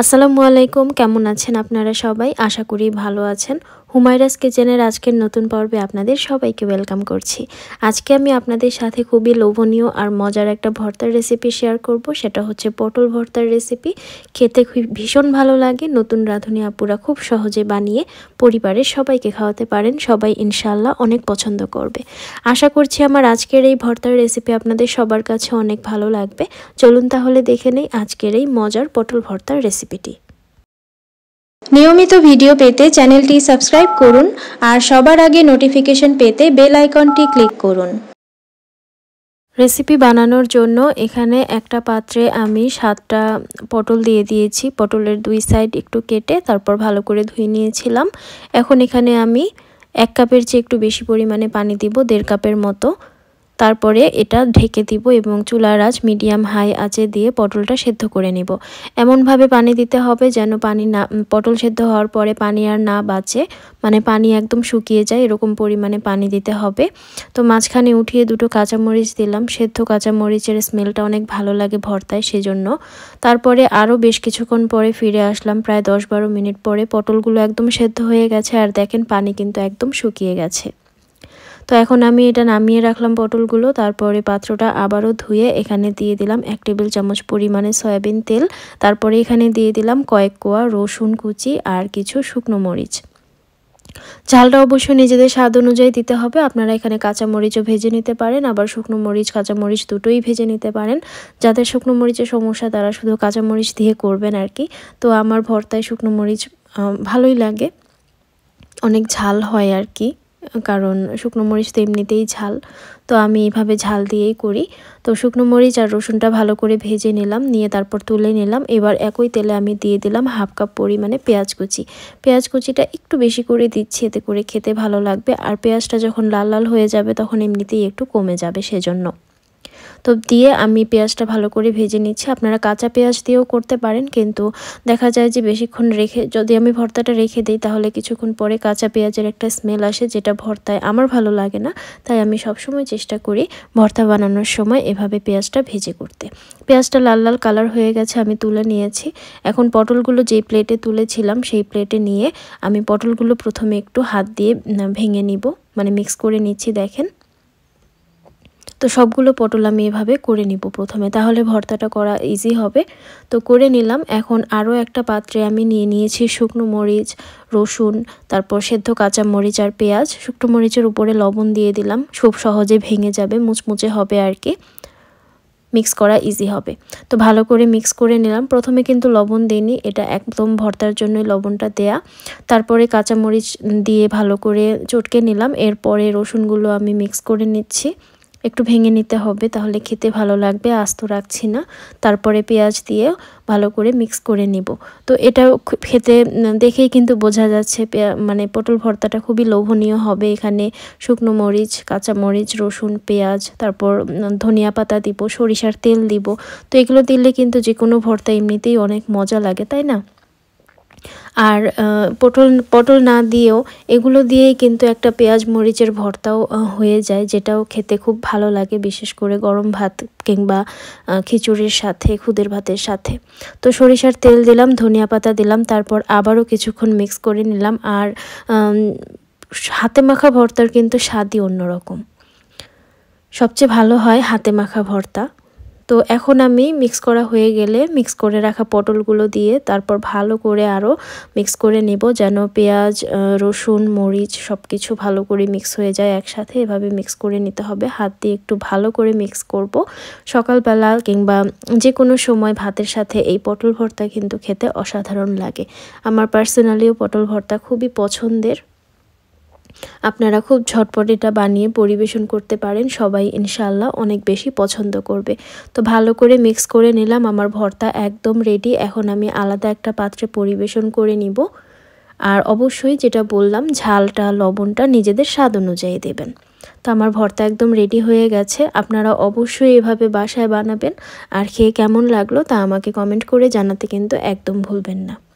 আসসালামু আলাইকুম কেমন আছেন আপনারা সবাই? আশা করি ভালো আছেন। হুমায়রাস কিচেনের আজকের নতুন পর্বে আপনাদের সবাইকে ওয়েলকাম করছি। আজকে আমি আপনাদের সাথে খুবই লোভনীয় আর মজার একটা ভর্তার রেসিপি শেয়ার করব, সেটা হচ্ছে পটল ভর্তার রেসিপি খেতে খুব ভীষণ ভালো লাগে, নতুন রাঁধুনি আপুরা খুব সহজে বানিয়ে পরিবারের সবাইকে খাওয়াতে পারেন, সবাই ইনশাল্লাহ অনেক পছন্দ করবে। আশা করছি আমার আজকের এই ভর্তার রেসিপি আপনাদের সবার কাছে অনেক ভালো লাগবে। চলুন তাহলে দেখে নেই আজকের এই মজার পটল ভর্তার রেসিপিটি নিয়মিত ভিডিও পেতে চ্যানেলটি সাবস্ক্রাইব করুন আর সবার আগে নোটিফিকেশন পেতে বেল আইকনটি ক্লিক করুন। রেসিপি বানানোর জন্য এখানে একটা পাত্রে আমি সাতটা পটল দিয়ে দিয়েছি। পটলের দুই সাইড একটু কেটে তারপর ভালো করে ধুয়ে নিয়েছিলাম। এখন এখানে আমি এক কাপের চেয়ে একটু বেশি পরিমাণে পানি দিব, দেড় কাপের মতো। তারপরে এটা ঢেকে দিব এবং চুলার আঁচ মিডিয়াম হাই আঁচে দিয়ে পটলটা সেদ্ধ করে নিব। এমনভাবে পানি দিতে হবে যেন পানি না, পটল সেদ্ধ হওয়ার পরে পানি আর না বাঁচে মানে পানি একদম শুকিয়ে যায়, এরকম পরিমাণে পানি দিতে হবে। তো মাঝখানে উঠিয়ে দুটো কাঁচামরিচ দিলাম, সেদ্ধ কাঁচামরিচের স্মেলটা অনেক ভালো লাগে ভর্তায় সেজন্য। তারপরে আরও বেশ কিছুক্ষণ পরে ফিরে আসলাম, প্রায় দশ বারো মিনিট পরে। পটলগুলো একদম সেদ্ধ হয়ে গেছে, আর দেখেন পানি কিন্তু একদম শুকিয়ে গেছে। তো এখন আমি এটা নামিয়ে রাখলাম পটলগুলো, তারপরে পাত্রটা আবারও ধুয়ে এখানে দিয়ে দিলাম এক টেবিল চামচ পরিমাণে সয়াবিন তেল, তারপরে এখানে দিয়ে দিলাম কয়েক কোয়া রসুন কুচি আর কিছু শুকনো মরিচ। ঝালটা অবশ্যই নিজেদের স্বাদ অনুযায়ী দিতে হবে, আপনারা এখানে কাঁচা মরিচও ভেজে নিতে পারেন, আবার শুকনো মরিচ, কাঁচা মরিচ দুটোই ভেজে নিতে পারেন। যাদের শুকনো মরিচের সমস্যা, তারা শুধু কাঁচা মরিচ দিয়ে করবেন আর কি। তো আমার ভর্তায় শুকনো মরিচ ভালোই লাগে, অনেক ঝাল হয় আর কি। কারণ শুকনো মরিচ তো এমনিতেই ঝাল। তো আমি এইভাবে ঝাল দিয়েই করি। তো শুকনো মরিচ আর রসুনটা ভালো করে ভেজে নিলাম, নিয়ে তারপর তুলে নিলাম। এবার একই তেলে আমি দিয়ে দিলাম হাফ কাপ পরিমাণে পেঁয়াজ কুচি। পেঁয়াজ কুচিটা একটু বেশি করে দিচ্ছি, এতে করে খেতে ভালো লাগবে। আর পেঁয়াজটা যখন লাল লাল হয়ে যাবে, তখন এমনিতেই একটু কমে যাবে সেজন্য। তো দিয়ে আমি পেঁয়াজটা ভালো করে ভেজে নিচ্ছি। আপনারা কাঁচা পেঁয়াজ দিয়েও করতে পারেন, কিন্তু দেখা যায় যে বেশিক্ষণ রেখে, যদি আমি ভর্তাটা রেখে দিই, তাহলে কিছুক্ষণ পরে কাঁচা পেঁয়াজের একটা স্মেল আসে যেটা ভর্তায় আমার ভালো লাগে না। তাই আমি সবসময় চেষ্টা করি ভর্তা বানানোর সময় এভাবে পেঁয়াজটা ভেজে করতে। পেঁয়াজটা লাল লাল কালার হয়ে গেছে, আমি তুলে নিয়েছি। এখন পটলগুলো যেই প্লেটে তুলেছিলাম, সেই প্লেটে নিয়ে আমি পটলগুলো প্রথমে একটু হাত দিয়ে ভেঙে নিব। মানে মিক্স করে নিচ্ছি, দেখেন। তো সবগুলো পটল আমি এভাবে করে নিব প্রথমে। তাহলে ভর্তাটা করা ইজি হবে। তো করে নিলাম। এখন আরও একটা পাত্রে আমি নিয়ে নিয়েছি শুকনো মরিচ, রসুন, তারপর সেদ্ধ কাঁচা মরিচ আর পেঁয়াজ। শুকনো মরিচের উপরে লবণ দিয়ে দিলাম। খুব সহজে ভেঙে যাবে, মুচমুচে হবে আর কি। মিক্স করা ইজি হবে। তো ভালো করে মিক্স করে নিলাম। প্রথমে কিন্তু লবণ দিইনি, এটা একদম ভর্তার জন্যই লবণটা দেয়া। তারপরে কাঁচামরিচ দিয়ে ভালো করে চটকে নিলাম। এরপরে রসুনগুলো আমি মিক্স করে নিচ্ছি। একটু ভেঙে নিতে হবে, তাহলে খেতে ভালো লাগবে, আস্ত রাখছি না। তারপরে পেঁয়াজ দিয়ে ভালো করে মিক্স করে নিব। তো এটা খেতে দেখেই কিন্তু বোঝা যাচ্ছে মানে পটল ভর্তাটা খুবই লোভনীয় হবে এখানে। শুকনো মরিচ, কাঁচা মরিচ, রসুন, পেঁয়াজ, তারপর ধনিয়া পাতা দিব, সরিষার তেল দিব। তো এগুলো দিলে কিন্তু যে কোনো ভর্তা এমনিতেই অনেক মজা লাগে, তাই না? আর পটল পটল না দিয়েও এগুলো দিয়েই কিন্তু একটা পেঁয়াজ মরিচের ভর্তাও হয়ে যায়, যেটাও খেতে খুব ভালো লাগে, বিশেষ করে গরম ভাত কিংবা খিচুড়ির সাথে, খুদের ভাতের সাথে। তো সরিষার তেল দিলাম, ধনিয়া পাতা দিলাম, তারপর আবারও কিছুক্ষণ মিক্স করে নিলাম আর হাতে মাখা ভর্তার কিন্তু স্বাদই অন্যরকম। সবচেয়ে ভালো হয় হাতে মাখা ভর্তা। তো এখন আমি মিক্স করা হয়ে গেলে মিক্স করে রাখা পটলগুলো দিয়ে তারপর ভালো করে আরও মিক্স করে নেব যেন পেঁয়াজ রসুন, মরিচ সব কিছু ভালো করে মিক্স হয়ে যায় একসাথে। এভাবে মিক্স করে নিতে হবে। হাত দিয়ে একটু ভালো করে মিক্স করব। সকালবেলা কিংবা যে কোনো সময় ভাতের সাথে এই পটল ভর্তা কিন্তু খেতে অসাধারণ লাগে। আমার পার্সোনালিও পটল ভর্তা খুবই পছন্দের। আপনারা খুব ঝটপট এটা বানিয়ে পরিবেশন করতে পারেন। সবাই ইনশাল্লাহ অনেক বেশি পছন্দ করবে। তো ভালো করে মিক্স করে নিলাম। আমার ভর্তা একদম রেডি এখন আমি আলাদা একটা পাত্রে পরিবেশন করে নিব। আর অবশ্যই যেটা বললাম, ঝালটা, লবণটা নিজেদের স্বাদ অনুযায়ী দেবেন। তো আমার ভর্তা একদম রেডি হয়ে গেছে। আপনারা অবশ্যই এভাবে বাসায় বানাবেন। আর খেয়ে কেমন লাগল তা আমাকে কমেন্ট করে জানাতে কিন্তু একদম ভুলবেন না।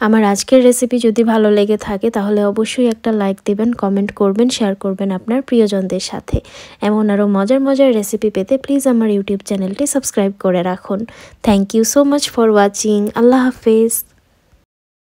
আমার আজকের রেসিপি যদি ভালো লেগে থাকে, তাহলে অবশ্যই একটা লাইক দিবেন কমেন্ট করবেন শেয়ার করবেন আপনার প্রিয়জনদের সাথে। এমন আরও মজার মজার রেসিপি পেতে প্লিজ আমার ইউটিউব চ্যানেলটি সাবস্ক্রাইব করে রাখুন। Thank you so much for watching আল্লাহ হাফেজ।